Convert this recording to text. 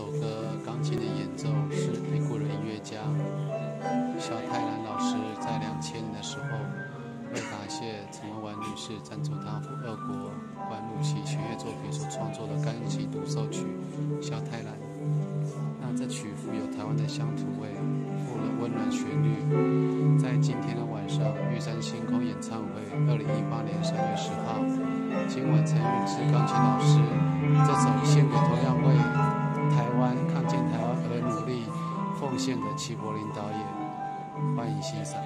首歌钢琴的演奏是美国的音乐家小泰兰老师在两千年的时候，为感谢陈文婉女士赞助他赴俄国观录其弦乐作品所创作的钢琴独奏曲《小泰兰》。那这曲富有台湾的乡土味，富了温暖旋律。在今天的晚上，玉山星空演唱会，二零一八年三月十号，今晚参与是钢琴老师这首献给同柏林导演，欢迎欣赏。